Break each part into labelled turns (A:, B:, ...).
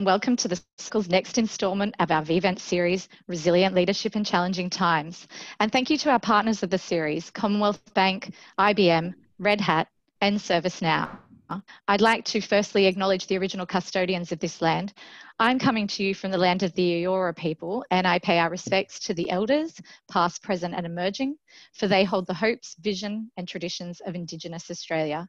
A: Welcome to the school's next instalment of our V-vent series, Resilient Leadership in Challenging Times. And thank you to our partners of the series, Commonwealth Bank, IBM, Red Hat, and ServiceNow. I'd like to firstly acknowledge the original custodians of this land. I'm coming to you from the land of the Eora people, and I pay our respects to the elders, past, present, and emerging, for they hold the hopes, vision, and traditions of Indigenous Australia.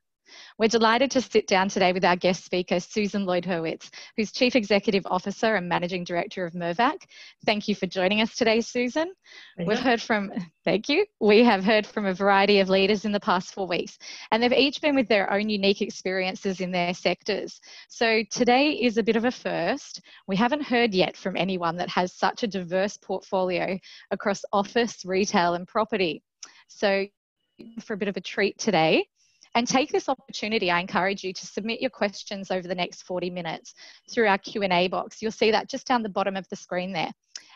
A: We're delighted to sit down today with our guest speaker, Susan Lloyd Hurwitz, who's Chief Executive Officer and Managing Director of Mirvac. Thank you for joining us today, Susan. We've heard from, thank you. We have heard from a variety of leaders in the past four weeks, and they've each been with their own unique experiences in their sectors. So today is a bit of a first. We haven't heard yet from anyone that has such a diverse portfolio across office, retail, and property. So for a bit of a treat today. And take this opportunity, I encourage you to submit your questions over the next 40 minutes through our Q&A box. You'll see that just down the bottom of the screen there.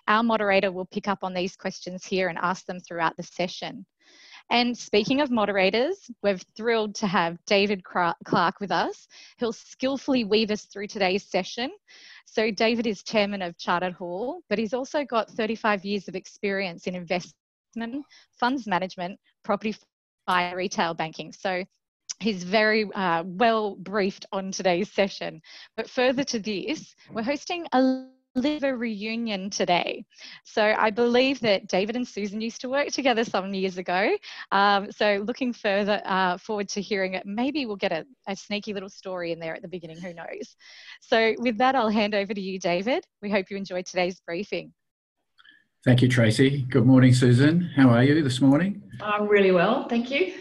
A: Our moderator will pick up on these questions here and ask them throughout the session. And speaking of moderators, we're thrilled to have David Clark with us. He'll skillfully weave us through today's session. So David is chairman of Charter Hall, but he's also got 35 years of experience in investment, funds management, property by retail banking. So he's very uh, well briefed on today's session. But further to this, we're hosting a liver reunion today. So I believe that David and Susan used to work together some years ago. Um, so looking further uh, forward to hearing it. Maybe we'll get a, a sneaky little story in there at the beginning, who knows. So with that, I'll hand over to you, David. We hope you enjoyed today's briefing.
B: Thank you, Tracy. Good morning, Susan. How are you this morning?
C: I'm really well, thank you.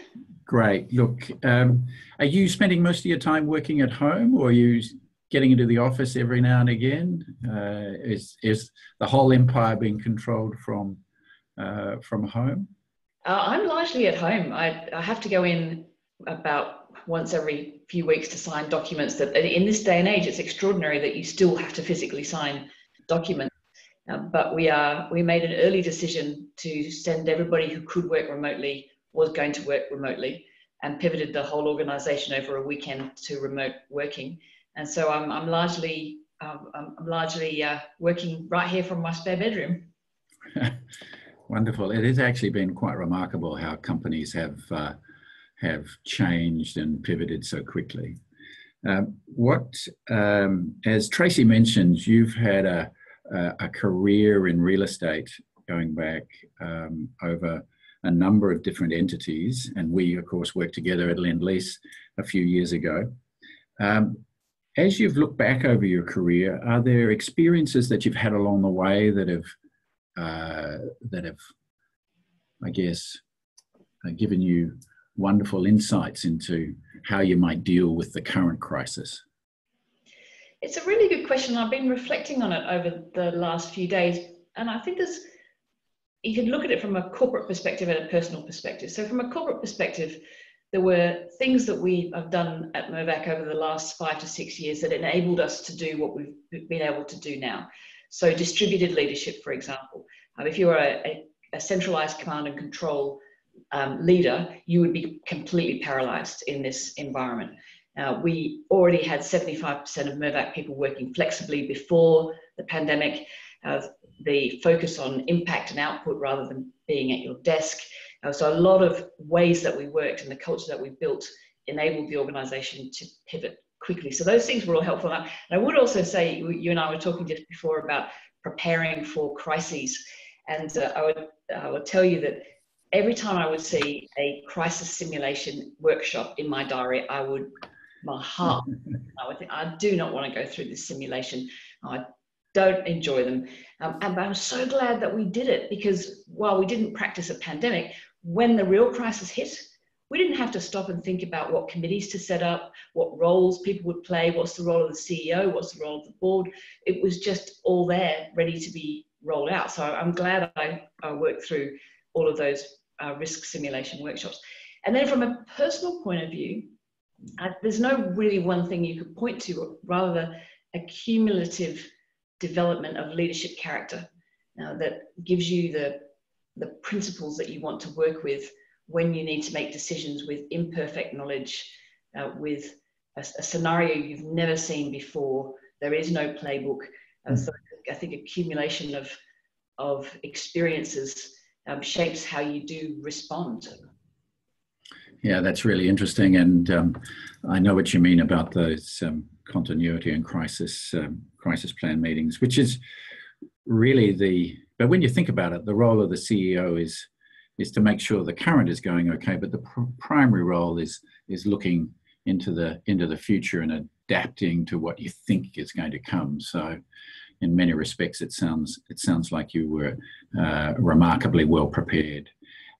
B: Great. Look, um, are you spending most of your time working at home or are you getting into the office every now and again? Uh, is, is the whole empire being controlled from, uh, from home?
C: Uh, I'm largely at home. I, I have to go in about once every few weeks to sign documents that in this day and age, it's extraordinary that you still have to physically sign documents. Uh, but we are we made an early decision to send everybody who could work remotely was going to work remotely and pivoted the whole organization over a weekend to remote working. And so I'm, I'm largely, um, I'm largely uh, working right here from my spare bedroom.
B: Wonderful. It has actually been quite remarkable how companies have, uh, have changed and pivoted so quickly. Um, what, um, as Tracy mentioned, you've had a, a, a, career in real estate going back um, over a number of different entities, and we, of course, worked together at Lend Lease a few years ago. Um, as you've looked back over your career, are there experiences that you've had along the way that have uh, that have, I guess, uh, given you wonderful insights into how you might deal with the current crisis?
C: It's a really good question. I've been reflecting on it over the last few days, and I think there's you can look at it from a corporate perspective and a personal perspective. So, from a corporate perspective, there were things that we have done at Mirvac over the last five to six years that enabled us to do what we've been able to do now. So, distributed leadership, for example. Um, if you're a, a, a, centralized command and control um, leader, you would be completely paralyzed in this environment. Uh, we already had 75% of Mirvac people working flexibly before the pandemic. Uh, the focus on impact and output rather than being at your desk. Uh, so a lot of ways that we worked and the culture that we built enabled the organization to pivot quickly. So those things were all helpful. And I would also say, you and I were talking just before about preparing for crises. And uh, I, would, I would tell you that every time I would see a crisis simulation workshop in my diary, I would, my heart, I would think, I do not want to go through this simulation. I don't enjoy them. Um, and I'm so glad that we did it because while we didn't practice a pandemic, when the real crisis hit, we didn't have to stop and think about what committees to set up, what roles people would play, what's the role of the CEO, what's the role of the board. It was just all there, ready to be rolled out. So I'm glad I, I worked through all of those uh, risk simulation workshops. And then from a personal point of view, uh, there's no really one thing you could point to, rather a cumulative development of leadership character uh, that gives you the, the principles that you want to work with when you need to make decisions with imperfect knowledge, uh, with a, a, scenario you've never seen before, there is no playbook. And so I think accumulation of of experiences um, shapes how you do respond.
B: Yeah, that's really interesting, and um, I know what you mean about those um, continuity and crisis um, crisis plan meetings, which is really the. But when you think about it, the role of the CEO is is to make sure the current is going okay, but the pr- primary role is is looking into the into the future and adapting to what you think is going to come. So, in many respects, it sounds it sounds like you were uh, remarkably well prepared.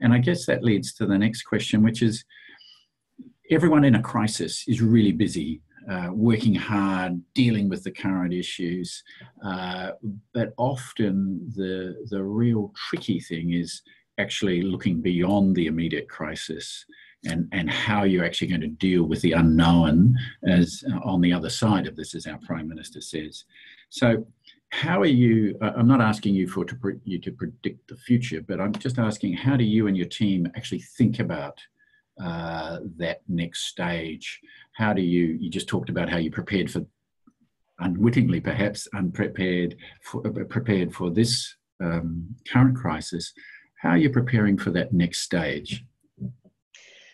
B: And I guess that leads to the next question, which is everyone in a crisis is really busy. Uh, working hard, dealing with the current issues, uh, but often the the real tricky thing is actually looking beyond the immediate crisis and, and how you're actually going to deal with the unknown as uh, on the other side of this, as our Prime Minister says. So, how are you? Uh, I'm not asking you for to pre- you to predict the future, but I'm just asking how do you and your team actually think about uh, that next stage? How do you? You just talked about how you prepared for, unwittingly perhaps unprepared for uh, prepared for this um, current crisis. How are you preparing for that next stage?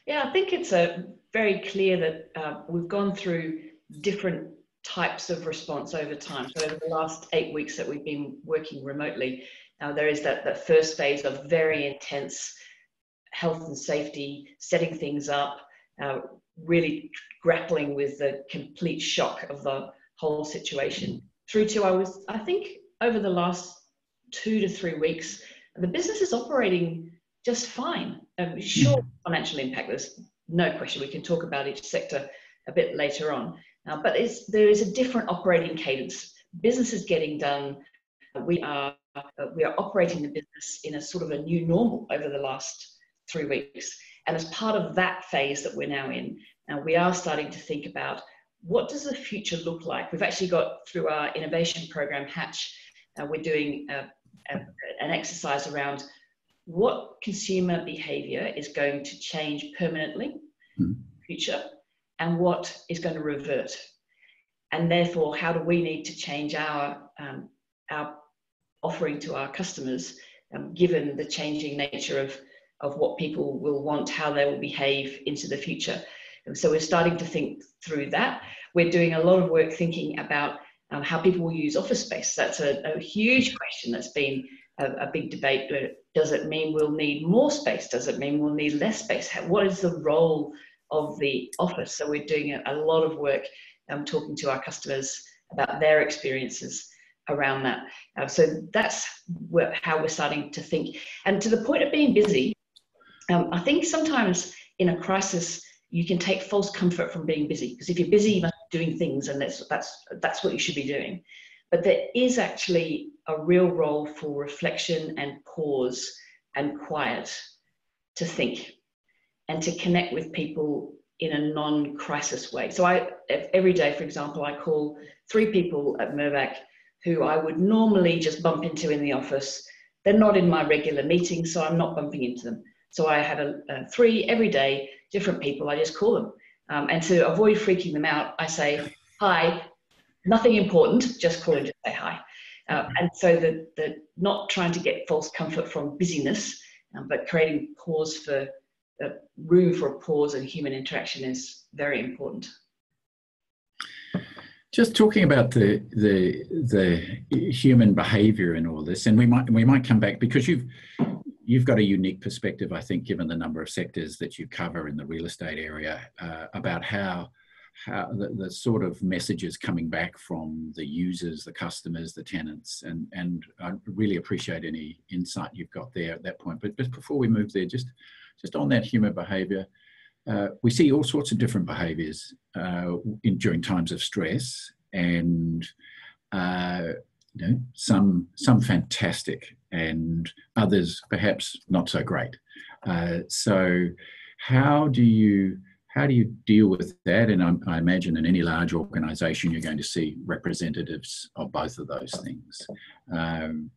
C: Yeah, I think it's a very clear that uh, we've gone through different types of response over time. So over the last eight weeks that we've been working remotely, now there is that, that first phase of very intense health and safety, setting things up, uh, really grappling with the complete shock of the whole situation. Through to I was, I think over the last two to three weeks, the business is operating just fine. Um, sure, financial impact, there's no question. We can talk about each sector a bit later on. Uh, but there is a different operating cadence. Business is getting done. We are, uh, we are operating the business in a sort of a new normal over the last three weeks. And as part of that phase that we're now in, we are starting to think about what does the future look like? We've actually got through our innovation program, Hatch, uh, we're doing a, a, an exercise around what consumer behavior is going to change permanently mm. future and what is going to revert and therefore how do we need to change our um, our offering to our customers um, given the changing nature of of what people will want how they will behave into the future and so we're starting to think through that we're doing a lot of work thinking about um, how people will use office space that's a, a huge question that's been a, a big debate does it mean we'll need more space? Does it mean we'll need less space? What is the role of the office? So we're doing a, a lot of work um, talking to our customers about their experiences around that. Uh, so that's where, how we're starting to think. And to the point of being busy, um, I think sometimes in a crisis, you can take false comfort from being busy because if you're busy, you must be doing things, and that's that's that's what you should be doing. But there is actually a real role for reflection and pause and quiet to think and to connect with people in a non-crisis way. So I every day, for example, I call three people at Mirvac who I would normally just bump into in the office. They're not in my regular meetings, so I'm not bumping into them. So I have a, a three every day, different people. I just call them, um, and to avoid freaking them out, I say, "Hi, nothing important, just calling to say hi. Uh, and so the, the not trying to get false comfort from busyness, um, but creating pause for uh, room for a pause and human interaction is very important.
B: Just talking about the the the human behaviour in all this, and we might we might come back because you've you've got a unique perspective, I think, given the number of sectors that you cover in the real estate area, uh, about how how the, the, sort of messages coming back from the users, the customers, the tenants, and and I really appreciate any insight you've got there at that point. But just before we move there, just just on that human behaviour, uh, we see all sorts of different behaviours uh, in during times of stress, and uh, you know some some fantastic, and others perhaps not so great. Uh, so, how do you how do you deal with that? And I, I, imagine in any large organization, you're going to see representatives of both of those things. Um,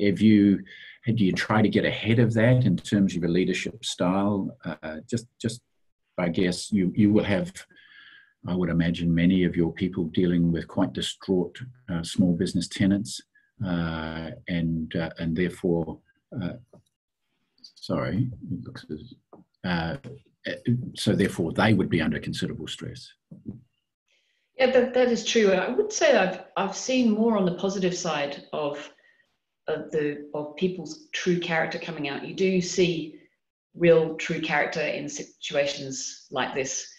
B: have you, do you try to get ahead of that in terms of your leadership style? Uh, just, just, I guess you, you will have, I would imagine many of your people dealing with quite distraught uh, small business tenants, and uh, and therefore, uh, sorry, uh, so therefore they would be under considerable stress.
C: Yeah, that, that is true. I would say I've I've seen more on the positive side of of the of people's true character coming out. You do see real true character in situations like this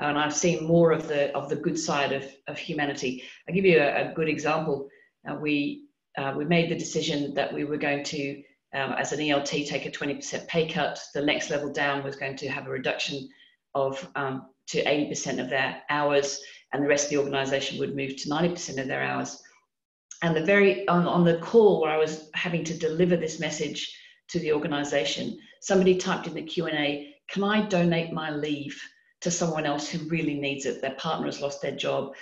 C: and I've seen more of the of the good side of, of humanity. I'll give you a, a good example. Uh, we uh, we made the decision that we were going to, um, as an ELT, take a 20% pay cut. The next level down was going to have a reduction of um, to 80% of their hours, and the rest of the organisation would move to 90% of their hours. And the very on, on the call where I was having to deliver this message to the organisation, somebody typed in the Q and A, "Can I donate my leave?" to someone else who really needs it. Their partner has lost their job.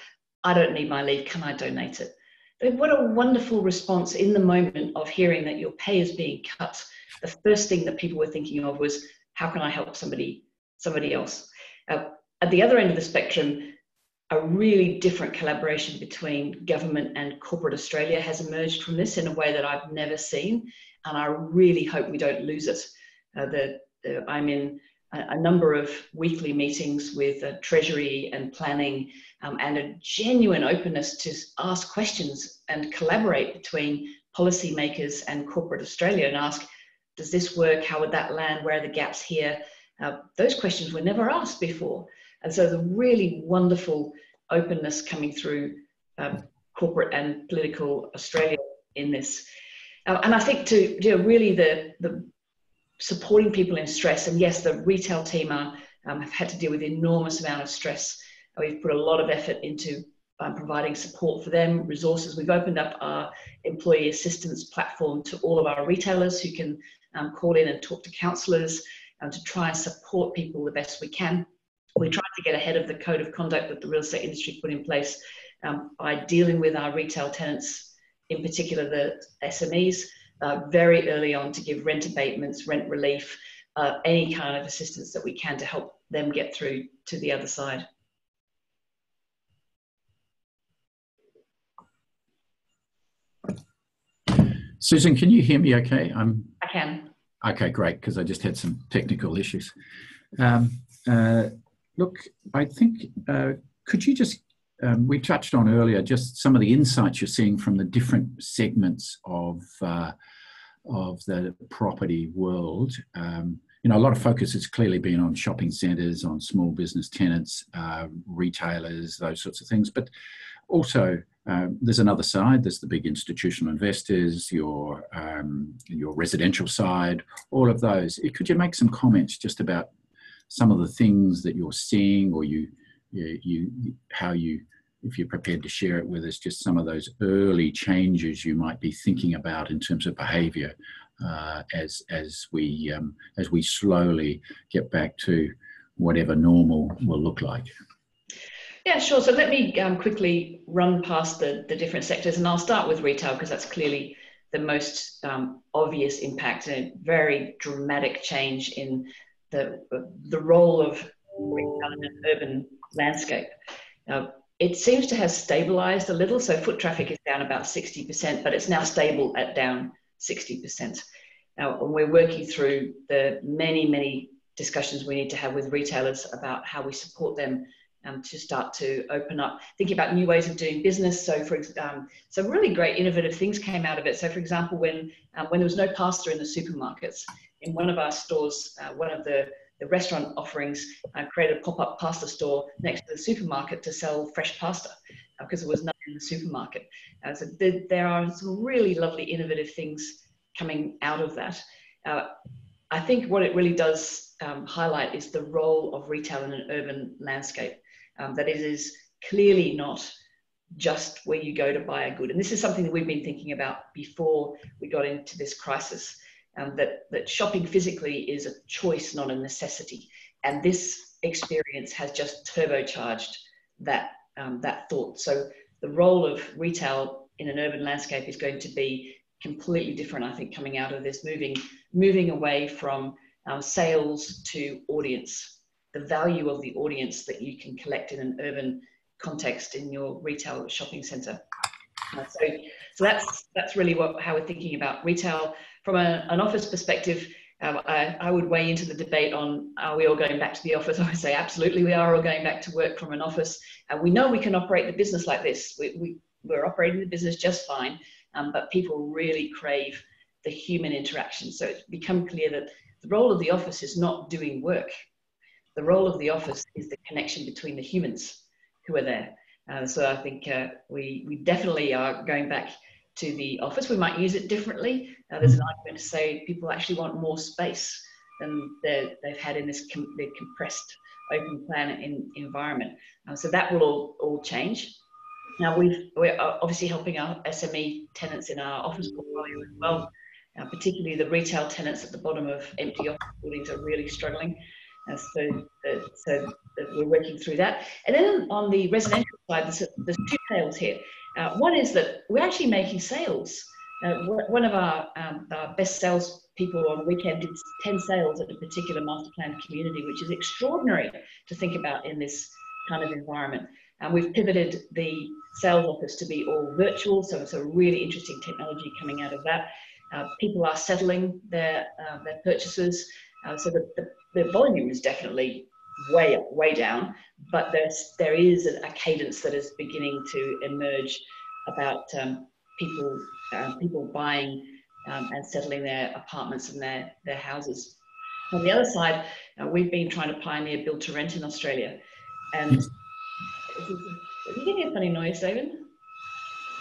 C: I don't need my leave. Can I donate it? But what a wonderful response in the moment of hearing that your pay is being cut. The first thing that people were thinking of was, how can I help somebody, somebody else? Uh, at the other end of the spectrum, a really different collaboration between government and corporate Australia has emerged from this in a way that I've never seen, and I really hope we don't lose it. Uh, the, the, I'm in a, number of weekly meetings with uh, Treasury and planning um, and a genuine openness to ask questions and collaborate between policymakers and corporate Australia and ask, does this work? How would that land? Where are the gaps here? Uh, those questions were never asked before. And so the really wonderful openness coming through um, corporate and political Australia in this. Uh, and I think to you know, really the, the supporting people in stress. And yes, the retail team are, um, have had to deal with enormous amount of stress. We've put a lot of effort into um, providing support for them, resources. We've opened up our employee assistance platform to all of our retailers who can um, call in and talk to counsellors um, to try and support people the best we can. We tried to get ahead of the code of conduct that the real estate industry put in place um, by dealing with our retail tenants, in particular the SMEs, uh, very early on to give rent abatements, rent relief, uh, any kind of assistance that we can to help them get through to the other side.
B: Susan, can you hear me okay? I'm,
C: I can.
B: Okay, great, because I just had some technical issues. Um, uh, look, I think, uh, could you just, um, we touched on earlier, just some of the insights you're seeing from the different segments of uh, of the property world. Um, you know, a lot of focus has clearly been on shopping centres, on small business tenants, uh, retailers, those sorts of things. But also, um, there's another side. There's the big institutional investors, your um, your residential side, all of those. Could you make some comments just about some of the things that you're seeing, or you, you, you how you if you're prepared to share it with us, just some of those early changes you might be thinking about in terms of behaviour uh, as as we um, as we slowly get back to whatever normal will look like.
C: Yeah, sure. So let me um, quickly run past the, the different sectors, and I'll start with retail because that's clearly the most um, obvious impact and a very dramatic change in the the role of retail in an urban landscape. It seems to have stabilized a little. So foot traffic is down about 60%, but it's now stable at down 60%. Now, we're working through the many, many discussions we need to have with retailers about how we support them um, to start to open up, thinking about new ways of doing business. So, for um, some really great innovative things came out of it. So, for example, when um, when there was no pasta in the supermarkets, in one of our stores, uh, one of the the restaurant offerings uh, created a pop-up pasta store next to the supermarket to sell fresh pasta uh, because there was none in the supermarket. Uh, so there, there, are some really lovely innovative things coming out of that. Uh, I think what it really does um, highlight is the role of retail in an urban landscape. Um, that it is clearly not just where you go to buy a good. And this is something that we've been thinking about before we got into this crisis um, that, that shopping physically is a choice, not a necessity. And this experience has just turbocharged that, um, that thought. So the role of retail in an urban landscape is going to be completely different, I think, coming out of this, moving, moving away from um, sales to audience. the value of the audience that you can collect in an urban context in your retail shopping centre. Uh, so, so that's that's really what how we're thinking about retail from a, an office perspective. Um, I, I, would weigh into the debate on are we all going back to the office? I would say absolutely we are all going back to work from an office. And we know we can operate the business like this. We, we, we're operating the business just fine, um, but people really crave the human interaction. So it's become clear that the role of the office is not doing work. The role of the office is the connection between the humans who are there. Uh, so I think uh, we, we definitely are going back to the office. We might use it differently. Uh, there's an argument to say people actually want more space than they've had in this com- compressed open plan in, environment. Uh, so that will all, all change. Now we've, we're obviously helping our SME tenants in our office portfolio as well. Uh, particularly the retail tenants at the bottom of empty office buildings are really struggling. Uh, so, uh, so we're working through that. And then on the residential side, there's, there's two tales here. Uh, one is that we're actually making sales. Uh, one of our, um, our best sales people on the weekend did 10 sales at a particular master plan community, which is extraordinary to think about in this kind of environment. And we've pivoted the sales office to be all virtual, so it's a really interesting technology coming out of that. Uh, people are settling their, uh, their purchases, uh, so the, the, the volume is definitely way way down, but there's there is a, cadence that is beginning to emerge about um, people uh, people buying um, and settling their apartments and their their houses. On the other side, uh, we've been trying to pioneer build to rent in Australia, and are you getting a funny noise, David?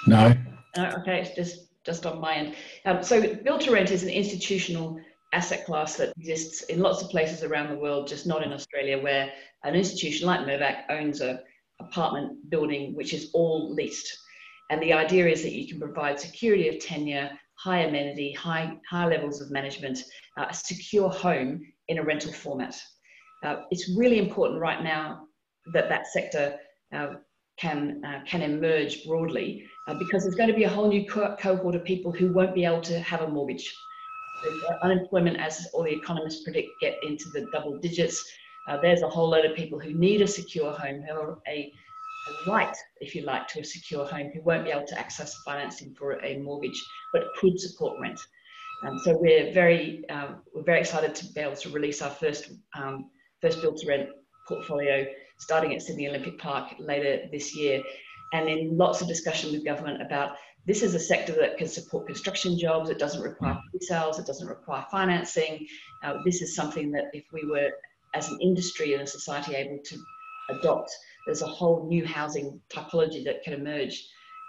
B: No.
C: Uh, okay, it's just just on my end. Um, so build to rent is an institutional asset class that exists in lots of places around the world, just not in Australia, where an institution like Mirvac owns a apartment building which is all leased. And the idea is that you can provide security of tenure, high amenity, high, high levels of management, uh, a secure home in a rental format. Uh, it's really important right now that that sector uh, can, uh, can emerge broadly uh, because there's going to be a whole new co cohort of people who won't be able to have a mortgage unemployment, as all the economists predict, get into the double digits. Uh, there's a whole load of people who need a secure home, who are a, a, right, if you like, to a secure home, who won't be able to access financing for a mortgage, but could support rent. Um, so we're very, um, we're very excited to be able to release our first, um, first build to rent portfolio, starting at Sydney Olympic Park later this year, and in lots of discussion with government about this is a sector that can support construction jobs. It doesn't require pre-sales. It doesn't require financing. Uh, this is something that if we were, as an industry and a society, able to adopt, there's a whole new housing typology that can emerge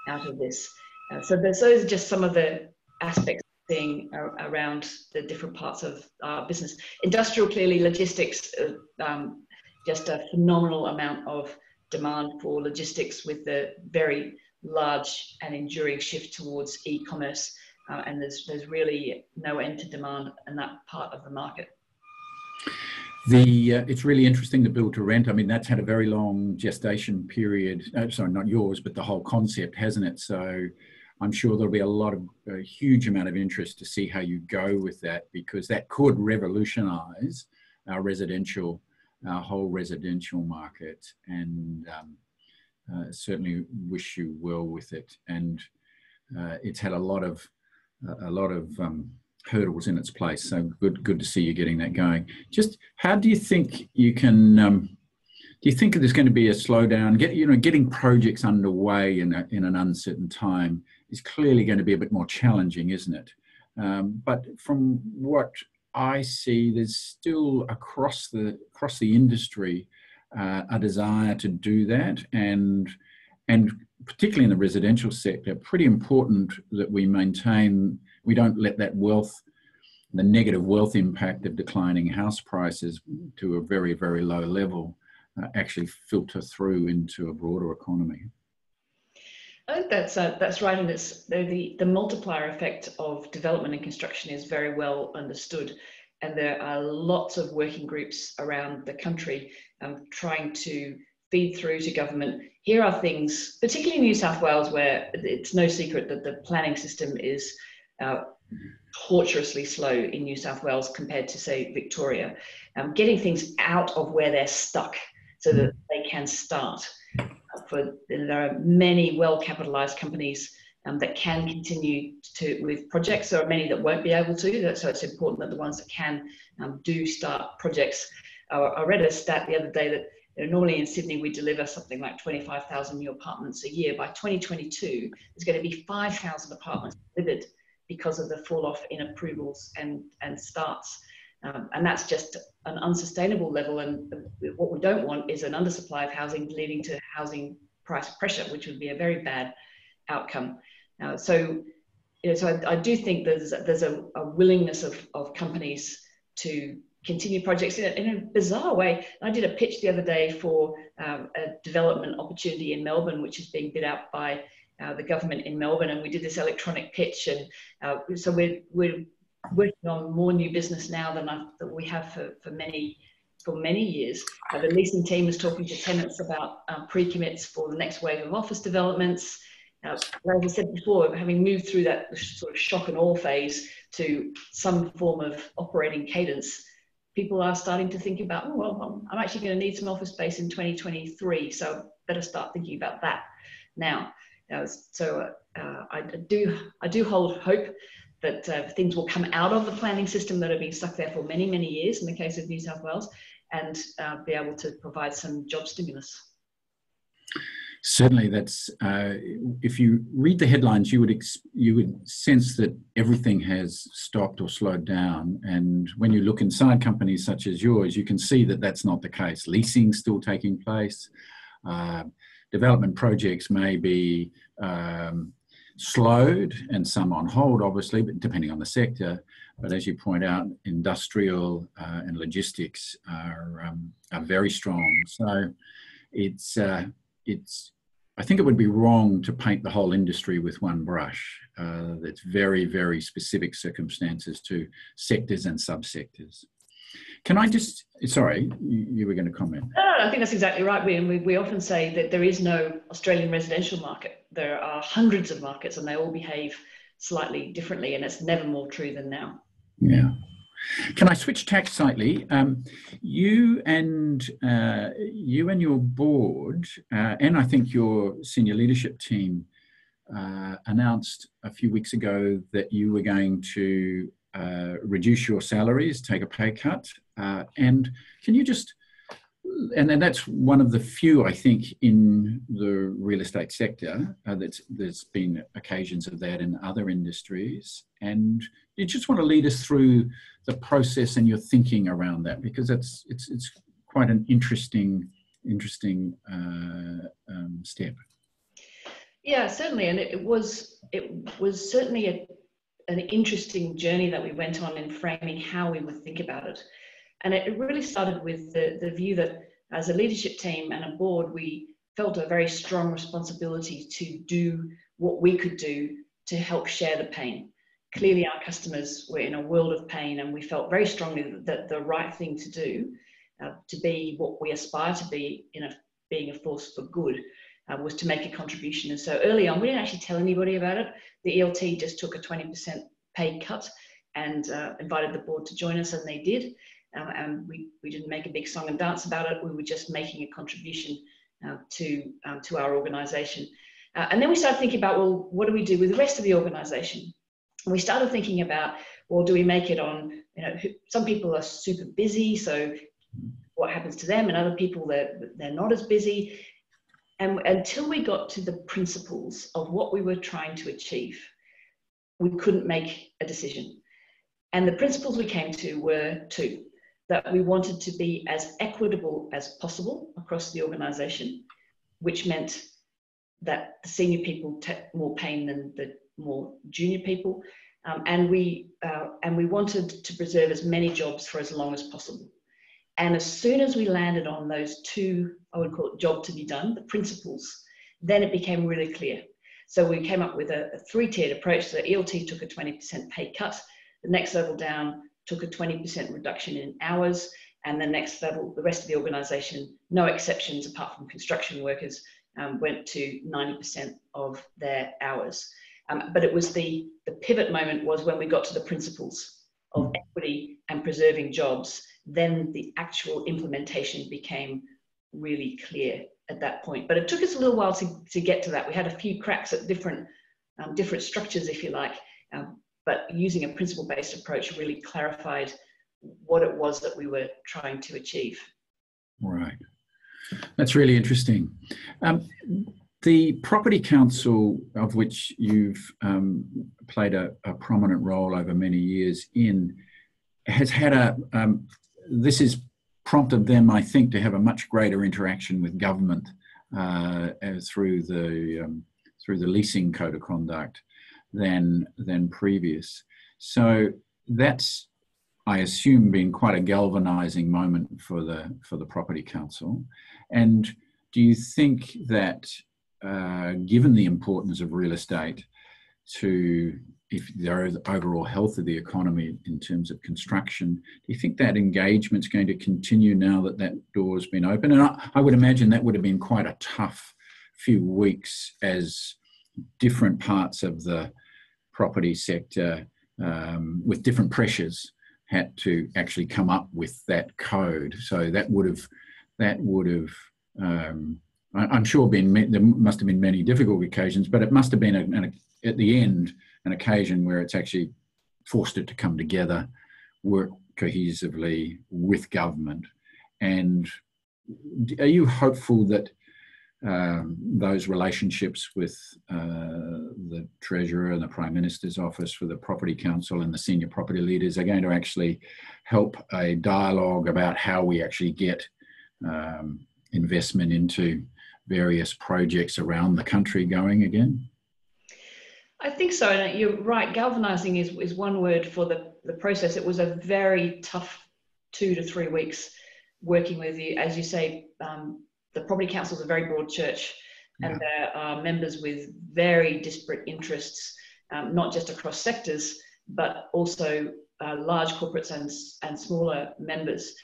C: out of this. Uh, so those are just some of the aspects seeing around the different parts of our business. Industrial, clearly, logistics, uh, um, just a phenomenal amount of demand for logistics with the very large and enduring shift towards e-commerce, uh, and there's there's really no end to demand in that part of the market.
B: The uh, it's really interesting to build to rent. I mean, that's had a very long gestation period. Uh, sorry, not yours, but the whole concept, hasn't it? So. I'm sure there'll be a lot of a huge amount of interest to see how you go with that because that could revolutionize our residential, our whole residential market. And um, uh, certainly wish you well with it. And uh, it's had a lot of a lot of um, hurdles in its place. So good, good to see you getting that going. Just how do you think you can? Um, do you think there's going to be a slowdown? Get you know, getting projects underway in a, in an uncertain time is clearly going to be a bit more challenging, isn't it? Um, but from what I see, there's still across the across the industry uh, a desire to do that. And and particularly in the residential sector pretty important that we maintain we don't let that wealth the negative wealth impact of declining house prices to a very very low level uh, actually filter through into a broader economy.
C: I think that's uh, that's right, and it's the the multiplier effect of development and construction is very well understood and there are lots of working groups around the country um, trying to feed through to government. Here are things, particularly in New South Wales, where it's no secret that the planning system is uh, torturously slow in New South Wales compared to, say, Victoria. Um, getting things out of where they're stuck so that they can start. Uh, for there are many well-capitalised companies um, that can continue to with projects. There are many that won't be able to. So it's important that the ones that can um, do start projects. I read a stat the other day that you know, normally in Sydney we deliver something like 25,000 new apartments a year. By 2022, there's going to be 5,000 apartments delivered because of the fall off in approvals and, and starts. Um, and that's just an unsustainable level. And what we don't want is an undersupply of housing leading to housing price pressure, which would be a very bad outcome. Uh, so, you know, so I, I, do think there's there's a, a, willingness of, of companies to continue projects in a, in a bizarre way. I did a pitch the other day for um, a development opportunity in Melbourne, which is being bid out by uh, the government in Melbourne, and we did this electronic pitch, and uh, so we're we're working on more new business now than I, that we have for, for many for many years. Uh, the leasing team is talking to tenants about um, pre-commits for the next wave of office developments. Uh, as I said before, having moved through that sort of shock and awe phase to some form of operating cadence, people are starting to think about, oh, well, I'm actually going to need some office space in 2023, so better start thinking about that now. Uh, so uh, I do I do hold hope that uh, things will come out of the planning system that have been stuck there for many many years in the case of New South Wales, and uh, be able to provide some job stimulus.
B: Certainly, that's uh, if you read the headlines, you would ex- you would sense that everything has stopped or slowed down. And when you look inside companies such as yours, you can see that that's not the case. Leasing still taking place. Uh, development projects may be um, slowed and some on hold, obviously, but depending on the sector. But as you point out, industrial uh, and logistics are um, are very strong. So it's uh, it's I think it would be wrong to paint the whole industry with one brush. Uh, it's very very specific circumstances to sectors and subsectors. Can I just, sorry, you, were going to comment.
C: No, no, I think that's exactly right. We, we, we often say that there is no Australian residential market. There are hundreds of markets and they all behave slightly differently, and it's never more true than now.
B: Yeah. Can I switch tack slightly? Um, you and uh, you and your board, uh, and I think your senior leadership team, uh, announced a few weeks ago that you were going to uh, reduce your salaries, take a pay cut, uh, and can you just and then that's one of the few, I think, in the real estate sector. Uh, that's, there's been occasions of that in other industries. And you just want to lead us through the process and your thinking around that, because it's, it's, it's quite an interesting, interesting uh, um, step.
C: Yeah, certainly. And it, it was, it was certainly a, an interesting journey that we went on in framing how we would think about it. And it really started with the, the view that as a leadership team and a board, we felt a very strong responsibility to do what we could do to help share the pain. Clearly, our customers were in a world of pain, and we felt very strongly that the right thing to do, uh, to be what we aspire to be in a, being a force for good, uh, was to make a contribution. And so early on, we didn't actually tell anybody about it. The ELT just took a 20% pay cut and uh, invited the board to join us, and they did. Um, and we, we didn't make a big song and dance about it. We were just making a contribution uh, to, um, to our organisation. Uh, and then we started thinking about, well, what do we do with the rest of the organisation? And we started thinking about, well, do we make it on, you know, some people are super busy, so what happens to them? And other people, they're, they're not as busy. And until we got to the principles of what we were trying to achieve, we couldn't make a decision. And the principles we came to were two that we wanted to be as equitable as possible across the organization, which meant that the senior people took more pain than the more junior people. Um, and we uh, and we wanted to preserve as many jobs for as long as possible. And as soon as we landed on those two, I would call it job to be done, the principles, then it became really clear. So we came up with a, a three-tiered approach. So ELT took a 20% pay cut. The next level down took a 20% reduction in hours, and the next level, the rest of the organisation, no exceptions apart from construction workers, um, went to 90% of their hours. Um, but it was the, the pivot moment was when we got to the principles of equity and preserving jobs. Then the actual implementation became really clear at that point. But it took us a little while to, to get to that. We had a few cracks at different, um, different structures, if you like. Um, but using a principle-based approach really clarified what it was that we were trying to achieve.
B: Right. That's really interesting. Um, the Property Council, of which you've um, played a, a, prominent role over many years in, has had a, um, this has prompted them, I think, to have a much greater interaction with government uh, through the um, through the leasing code of conduct than than previous. So that's I assume, been quite a galvanizing moment for the for the property council. And do you think that, uh, given the importance of real estate to if the overall health of the economy in terms of construction, do you think that engagement is going to continue now that that door has been open? And I, I would imagine that would have been quite a tough few weeks as different parts of the property sector um, with different pressures had to actually come up with that code. So that would have that would have um, I, am sure been there must have been many difficult occasions, but it must have been a, an, at the end an occasion where it's actually forced it to come together, work cohesively with government. And are you hopeful that um, those relationships with uh, the Treasurer and the Prime Minister's office for the Property Council and the senior property leaders are going to actually help a dialogue about how we actually get um, investment into various projects around the country going again?
C: I think so. And you're right. Galvanizing is, is one word for the, the process. It was a very tough two to three weeks working with you, as you say, um, the property council is a very broad church and yeah. there are members with very disparate interests, um, not just across sectors, but also uh, large corporates and, and smaller members.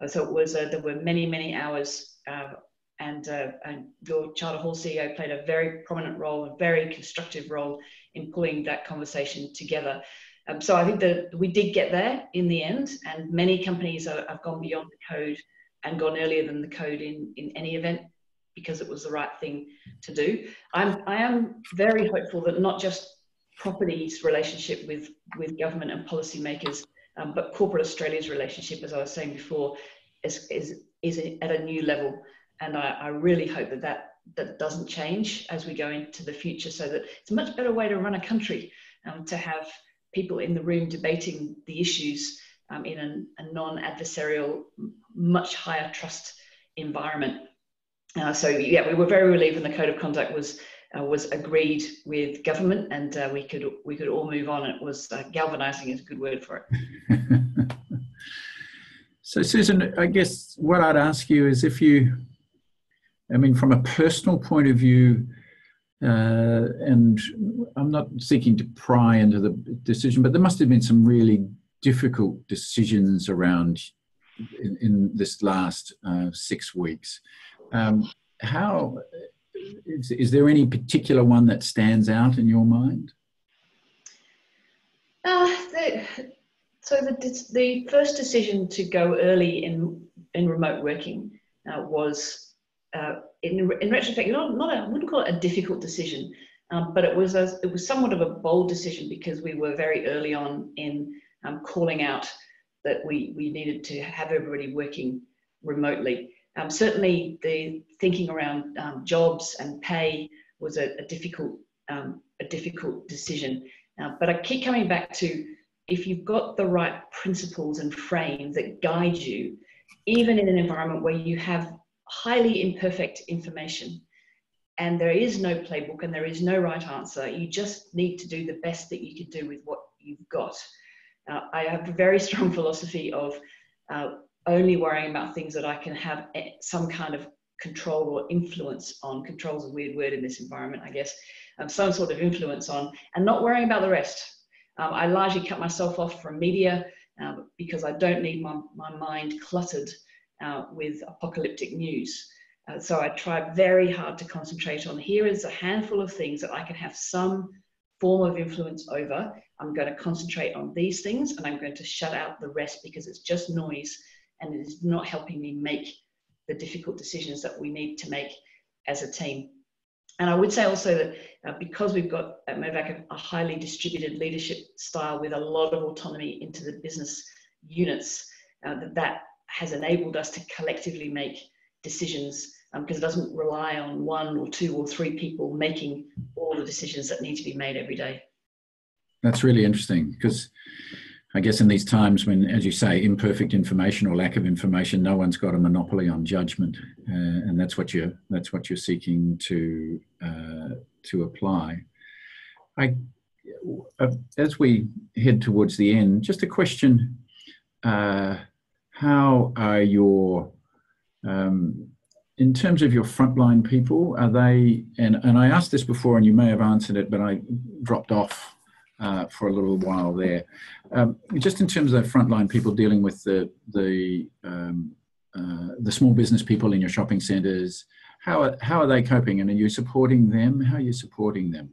C: Uh, so it was, uh, there were many, many hours uh, and, uh, and your Charter Hall CEO played a very prominent role, a very constructive role in pulling that conversation together. Um, so I think that we did get there in the end, and many companies are, have gone beyond the code and gone earlier than the code in, in any event because it was the right thing to do. I'm, I am very hopeful that not just property's relationship with, with government and policymakers, um, but corporate Australia's relationship, as I was saying before, is, is, is at a new level. And I, I really hope that, that that doesn't change as we go into the future so that it's a much better way to run a country um, to have people in the room debating the issues um, in an, a non-adversarial, much higher trust environment. Uh, so yeah, we were very relieved when the code of conduct was uh, was agreed with government, and uh, we could we could all move on. It was uh, galvanizing is a good word for it.
B: so Susan, I guess what I'd ask you is if you, I mean, from a personal point of view. Uh, and I'm not seeking to pry into the decision, but there must have been some really difficult decisions around in, in this last uh, six weeks. Um, how is, is there any particular one that stands out in your mind?
C: Uh, the, so the, the first decision to go early in in remote working uh, was, uh, in, in retrospect, not, not a, I wouldn't call it a difficult decision, um, but it was a, it was somewhat of a bold decision because we were very early on in um, calling out that we, we needed to have everybody working remotely. Um, certainly, the thinking around um, jobs and pay was a, a difficult um, a difficult decision. Uh, but I keep coming back to if you've got the right principles and frames that guide you, even in an environment where you have highly imperfect information and there is no playbook and there is no right answer, you just need to do the best that you can do with what you've got. Uh, I have a very strong philosophy of uh, only worrying about things that I can have some kind of control or influence on. Control is a weird word in this environment, I guess. Um, some sort of influence on, and not worrying about the rest. Um, I largely cut myself off from media uh, because I don't need my, my mind cluttered uh, with apocalyptic news. Uh, so I try very hard to concentrate on here is a handful of things that I can have some form of influence over. I'm going to concentrate on these things and I'm going to shut out the rest because it's just noise and it is not helping me make the difficult decisions that we need to make as a team. And I would say also that uh, because we've got at Mirvac a, a, highly distributed leadership style with a lot of autonomy into the business units, uh, that that has enabled us to collectively make decisions because um, it doesn't rely on one or two or three people making all the decisions that need to be made every day.
B: That's really interesting because I guess in these times when, as you say, imperfect information or lack of information, no one's got a monopoly on judgment, uh, and that's what you're that's what you're seeking to uh, to apply. I, uh, as we head towards the end, just a question: uh, How are your um, in terms of your frontline people, are they, and, and I asked this before and you may have answered it, but I dropped off uh, for a little while there. Um, just in terms of frontline people dealing with the, the, um, uh, the small business people in your shopping centres, how are, how are they coping and are you supporting them? How are you supporting them?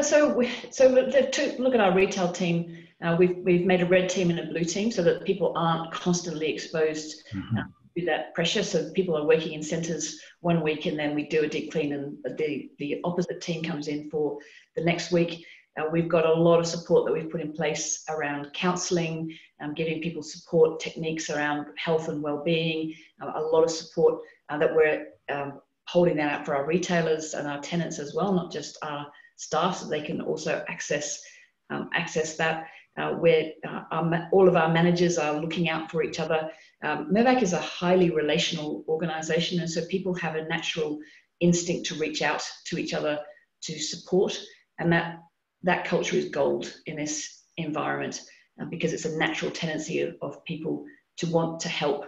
C: So, so to look at our retail team, uh, we've, we've made a red team and a blue team so that people aren't constantly exposed mm-hmm that pressure. So people are working in centres one week and then we do a deep clean and the, the opposite team comes in for the next week. Uh, we've got a lot of support that we've put in place around counselling, um, giving people support techniques around health and well-being, uh, a lot of support uh, that we're um, holding that out for our retailers and our tenants as well, not just our staff, so they can also access um, access that. Uh, where uh, our, all of our managers are looking out for each other um, Mirvac is a highly relational organization, and so people have a natural instinct to reach out to each other to support, and that, that culture is gold in this environment uh, because it's a natural tendency of, of people to want to help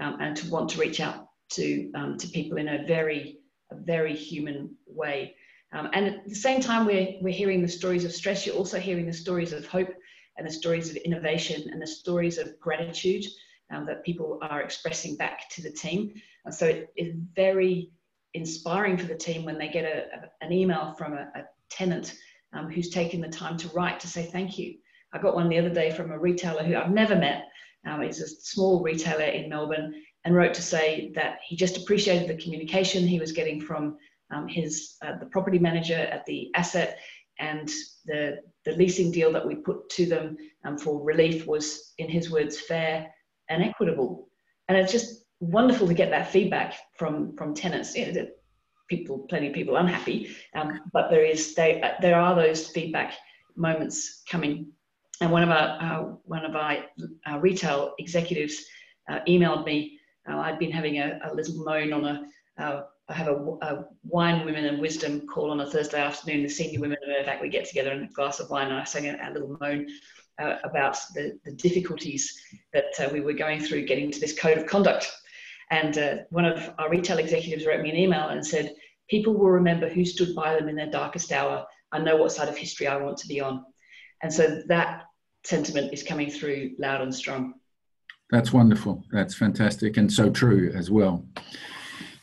C: um, and to want to reach out to, um, to people in a very, a very human way. Um, and at the same time, we're, we're hearing the stories of stress, you're also hearing the stories of hope and the stories of innovation and the stories of gratitude um, that people are expressing back to the team. And so it is very inspiring for the team when they get a, a, an email from a, a tenant um, who's taken the time to write to say thank you. I got one the other day from a retailer who I've never met. Um, he's a small retailer in Melbourne and wrote to say that he just appreciated the communication he was getting from um, his uh, the property manager at the asset and the the leasing deal that we put to them um, for relief was, in his words, fair and equitable. And it's just wonderful to get that feedback from from tenants. People, plenty of people unhappy, um, but there is they, there are those feedback moments coming. And one of our uh, one of our, our retail executives uh, emailed me. Uh, I'd been having a, a, little moan on a. Uh, I have a, a, wine women and wisdom call on a Thursday afternoon. The senior women of Mirvac we get together and a glass of wine, and I sang a, a little moan uh, about the, the, difficulties that uh, we were going through getting to this code of conduct. And uh, one of our retail executives wrote me an email and said, People will remember who stood by them in their darkest hour. I know what side of history I want to be on. And so that sentiment is coming through loud and strong.
B: That's wonderful. That's fantastic and so true as well.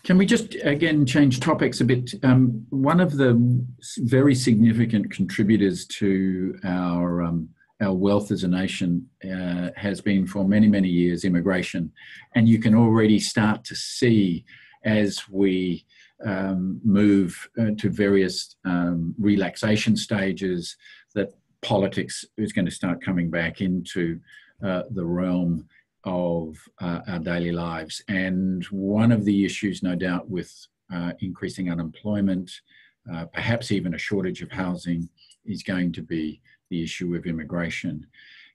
B: Can we just again change topics a bit? Um, one of the very significant contributors to our um, our wealth as a nation uh, has been for many, many years immigration. And you can already start to see as we um, move uh, to various um, relaxation stages that politics is going to start coming back into uh, the realm of uh, our daily lives. And one of the issues, no doubt, with uh, increasing unemployment, uh, perhaps even a shortage of housing, is going to be the issue of immigration.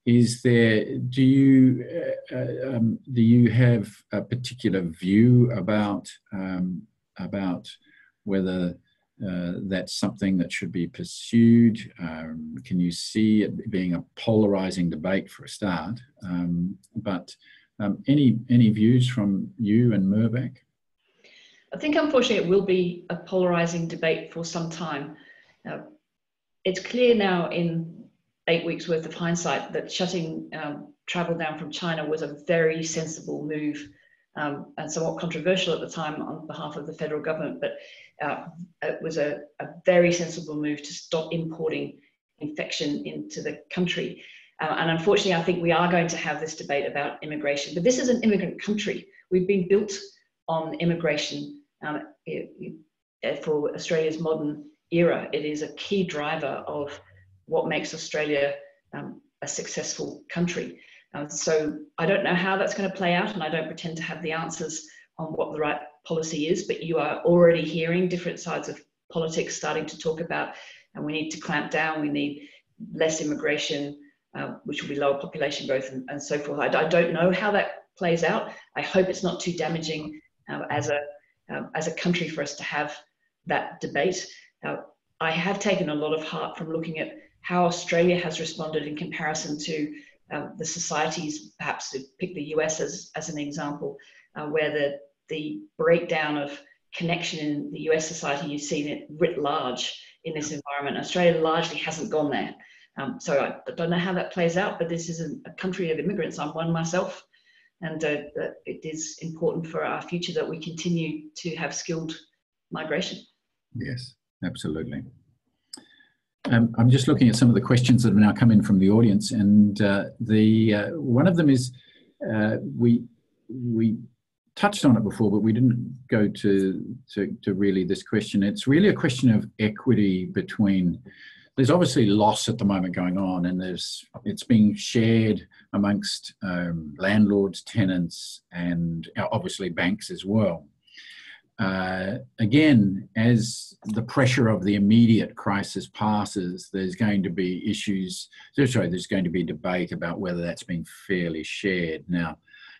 B: Is there? Do you uh, uh, um, do you have a particular view about um, about whether uh, that's something that should be pursued? Um, can you see it being a polarizing debate for a start? Um, but um, any any views from you and Mirvac?
C: I think unfortunately it will be a polarizing debate for some time. Uh, it's clear now in eight weeks worth of hindsight that shutting um, travel down from China was a very sensible move um, and somewhat controversial at the time on behalf of the federal government. But uh, it was a, a, very sensible move to stop importing infection into the country. Uh, and unfortunately, I think we are going to have this debate about immigration. But this is an immigrant country. We've been built on immigration um, it, it, for Australia's modern era. It is a key driver of what makes Australia um, a successful country. Uh, so I don't know how that's going to play out, and I don't pretend to have the answers on what the right policy is, but you are already hearing different sides of politics starting to talk about, and we need to clamp down, we need less immigration, uh, which will be lower population growth and, and so forth. I, I, don't know how that plays out. I hope it's not too damaging uh, as, a, um, as a country for us to have that debate. I have taken a lot of heart from looking at how Australia has responded in comparison to um, the societies, perhaps to pick the US as, as an example, uh, where the, the breakdown of connection in the US society, you've seen it writ large in this environment. Australia largely hasn't gone there. Um, so I, don't know how that plays out, but this is a, a country of immigrants. I'm one myself. And uh, it is important for our future that we continue to have skilled migration.
B: Yes, absolutely. Um, I'm just looking at some of the questions that have now come in from the audience, and uh, the uh, one of them is uh, we we touched on it before, but we didn't go to, to to really this question. It's really a question of equity between. There's obviously loss at the moment going on, and there's it's being shared amongst um, landlords, tenants, and obviously banks as well uh, again, as the pressure of the immediate crisis passes, there's going to be issues. Sorry, there's going to be debate about whether that's been fairly shared. Now,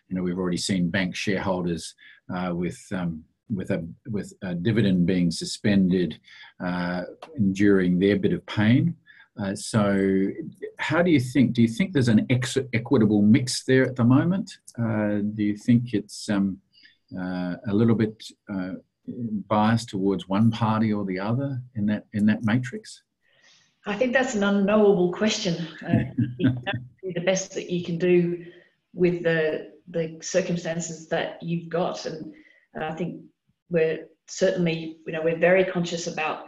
B: you know, we've already seen bank shareholders uh, with um, with a with a dividend being suspended, uh, enduring their bit of pain. Uh, so, how do you think? Do you think there's an ex- equitable mix there at the moment? Uh, do you think it's um, a little bit uh, biased towards one party or the other in that in that matrix?
C: I think that's an unknowable question. Uh, the best that you can do with the the circumstances that you've got, and I think we're certainly you know we're very conscious about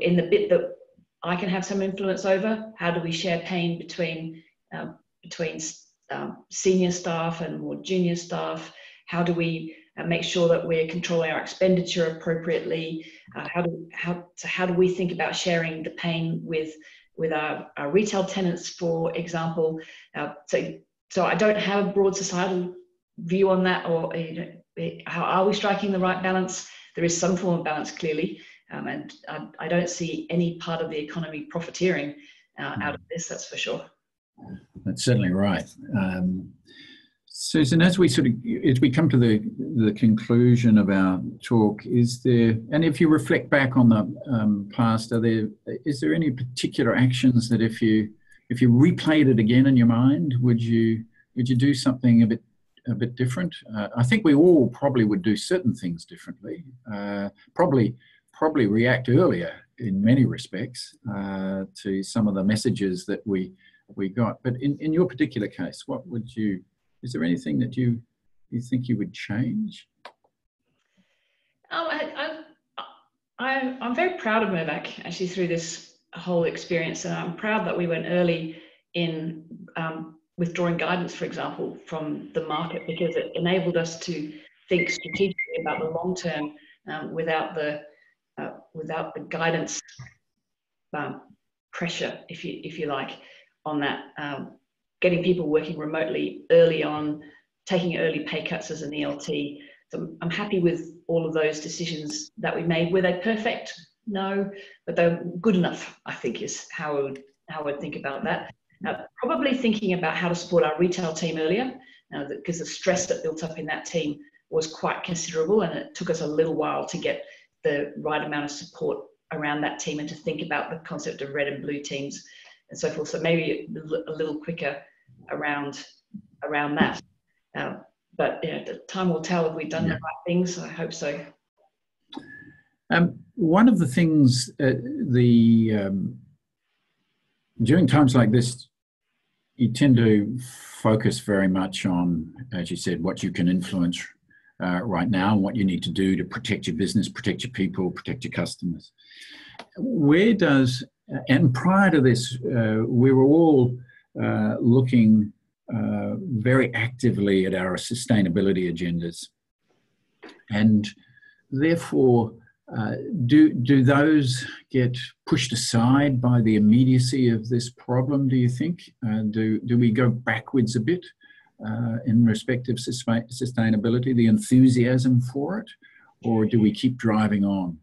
C: in the bit that I can have some influence over. How do we share pain between um, between um, senior staff and more junior staff? How do we and make sure that we're controlling our expenditure appropriately. Uh, how do how so how do we think about sharing the pain with with our, our retail tenants, for example? Uh, so so I don't have a broad societal view on that, or you know, how are we striking the right balance? There is some form of balance clearly, um, and I, I, don't see any part of the economy profiteering uh, out of this. That's for sure.
B: That's certainly right. Um, Susan, as we sort of as we come to the the conclusion of our talk, is there and if you reflect back on the um, past, are there is there any particular actions that if you if you replayed it again in your mind, would you would you do something a bit a bit different? Uh, I think we all probably would do certain things differently. Uh, probably probably react earlier in many respects uh, to some of the messages that we we got. But in, in your particular case, what would you is there anything that you you think you would change?
C: Um, I, I, I'm very proud of Mirvac actually through this whole experience, and I'm proud that we went early in um, withdrawing guidance, for example, from the market because it enabled us to think strategically about the long term um, without the uh, without the guidance um, pressure, if you if you like, on that um, getting people working remotely early on, taking early pay cuts as an ELT. So I'm happy with all of those decisions that we made. Were they perfect? No, but they're good enough, I think, is how I would, how I would think about that. Now, probably thinking about how to support our retail team earlier, because the stress that built up in that team was quite considerable, and it took us a little while to get the right amount of support around that team and to think about the concept of red and blue teams and so forth. So maybe a little quicker around around that. Um, but you know, the time will tell if we've done yeah. the right things. I hope so.
B: Um, one of the things uh, the um, during times like this, you tend to focus very much on, as you said, what you can influence uh, right now and what you need to do to protect your business, protect your people, protect your customers. Where does, and prior to this, uh, we were all uh, looking uh, very actively at our sustainability agendas. And therefore, uh, do, do those get pushed aside by the immediacy of this problem, do you think? Uh, do, do we go backwards a bit uh, in respect of sustainability, the enthusiasm for it, or do we keep driving on?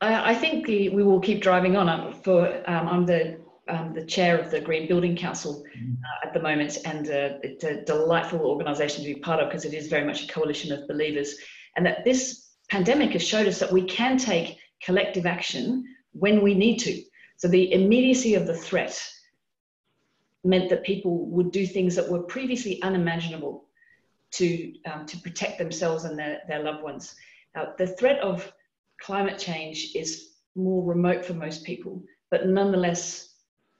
C: I, think we will keep driving on. For um, I'm the um, the chair of the Green Building Council mm. uh, at the moment, and uh, it's a delightful organisation to be part of because it is very much a coalition of believers. And that this pandemic has showed us that we can take collective action when we need to. So the immediacy of the threat meant that people would do things that were previously unimaginable to, um, to protect themselves and their, their loved ones. Now, the threat of climate change is more remote for most people, but nonetheless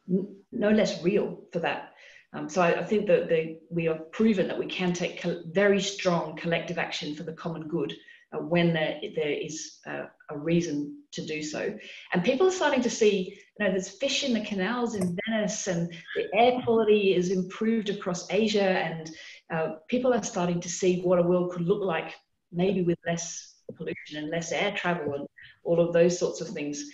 C: no less real for that. Um, so I, I, think that they, we have proven that we can take very strong collective action for the common good uh, when there, there is uh, a reason to do so. And people are starting to see, you know, there's fish in the canals in Venice and the air quality is improved across Asia and uh, people are starting to see what a world could look like maybe with less pollution and less air travel and all of those sorts of things.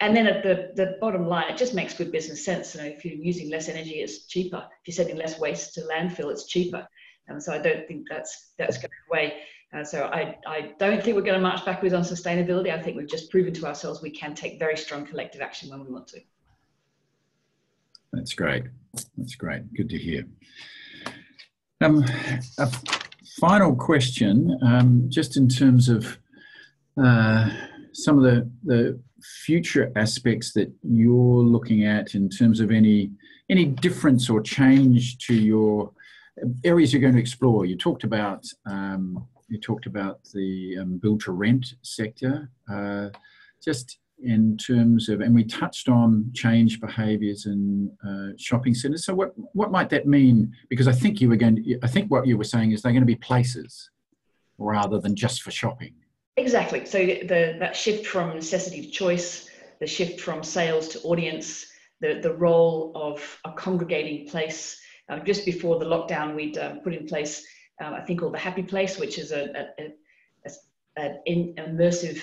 C: And then at the, the bottom line, it just makes good business sense. You know, if you're using less energy, it's cheaper. If you're sending less waste to landfill, it's cheaper. And so I don't think that's that's going away. Uh, so I, I don't think we're going to march backwards on sustainability. I think we've just proven to ourselves we can take very strong collective action when we want to.
B: That's great. That's great. Good to hear. Um, a final question, um, just in terms of uh, some of the, the future aspects that you're looking at in terms of any any difference or change to your areas you're going to explore. You talked about um, you talked about the um, build to rent sector, uh, just in terms of, and we touched on change behaviours in uh, shopping centres. So what what might that mean? Because I think you were going. To, I think what you were saying is they're going to be places rather than just for shopping.
C: Exactly. So the that shift from necessity to choice, the shift from sales to audience, the the role of a congregating place. Uh, just before the lockdown, we'd um, put in place um, I think called the Happy Place, which is a, a, a, a immersive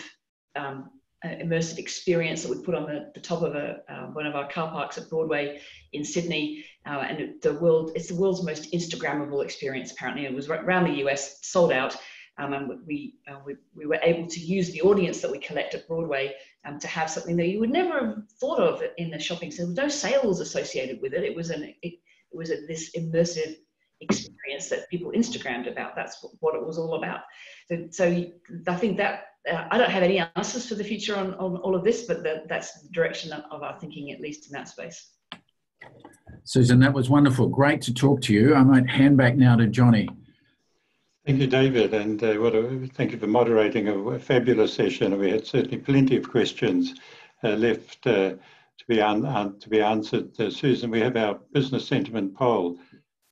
C: um, immersive experience that we put on the, the top of a, uh, one of our car parks at Broadway in Sydney. Uh, and the world, it's the world's most Instagrammable experience, apparently. It was around the US, sold out. Um, and we, uh, we, we, were able to use the audience that we collect at Broadway um, to have something that you would never have thought of in the shopping center. There was no sales associated with it. It was an it, it was a, this immersive experience that people Instagrammed about. That's what it was all about. So, so I think that uh, I don't have any answers for the future on, on all of this, but the, that's the direction of our thinking, at least in that space.
B: Susan, that was wonderful. Great to talk to you. I might hand back now to Johnny.
D: Thank you, David, and uh, what a, thank you for moderating a, fabulous session. We had certainly plenty of questions uh, left uh, to be un, to be answered. Uh, Susan, we have our business sentiment poll,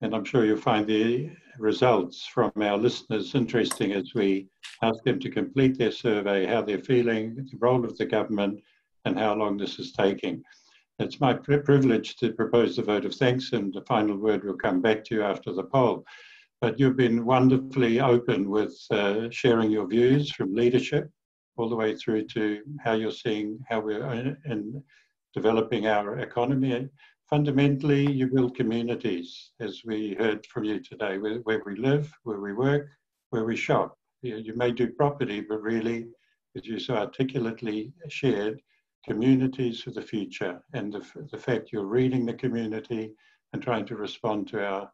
D: and I'm sure you'll find the results from our listeners interesting as we ask them to complete their survey, how they're feeling, the role of the government, and how long this is taking. It's my privilege to propose the vote of thanks, and the final word will come back to you after the poll but you've been wonderfully open with uh, sharing your views from leadership all the way through to how you're seeing how we're in, in developing our economy. Fundamentally, you build communities, as we heard from you today, where, where we live, where we work, where we shop. You, you may do property, but really, as you so articulately shared, communities for the future and the, the fact you're reading the community and trying to respond to our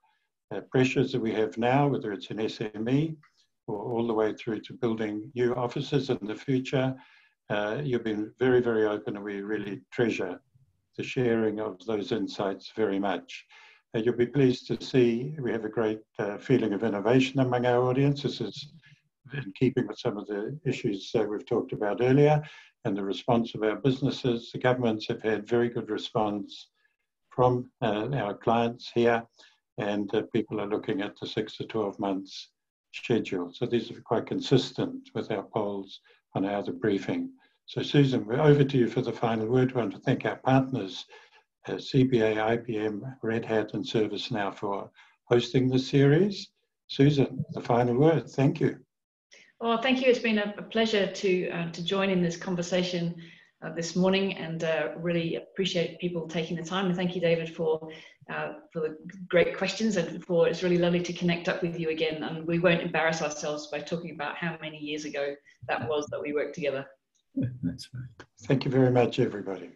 D: uh, pressures that we have now, whether it's an SME or all the way through to building new offices in the future. Uh, you've been very, very open and we really treasure the sharing of those insights very much. Uh, you'll be pleased to see we have a great uh, feeling of innovation among our audience. This is in keeping with some of the issues uh, we've talked about earlier and the response of our businesses. The governments have had very good response from uh, our clients here and uh, people are looking at the six to 12 months schedule. So these are quite consistent with our polls on our other briefing. So Susan, we're over to you for the final word. We want to thank our partners, uh, CBA, IBM, Red Hat and ServiceNow for hosting this series. Susan, the final word. Thank you.
C: Well, thank you. It's been a, pleasure to uh, to join in this conversation uh, this morning, and uh, really appreciate people taking the time. And thank you, David, for uh, for the great questions, and for it's really lovely to connect up with you again. And we won't embarrass ourselves by talking about how many years ago that was that we worked together.
B: That's right.
D: Thank you very much, everybody.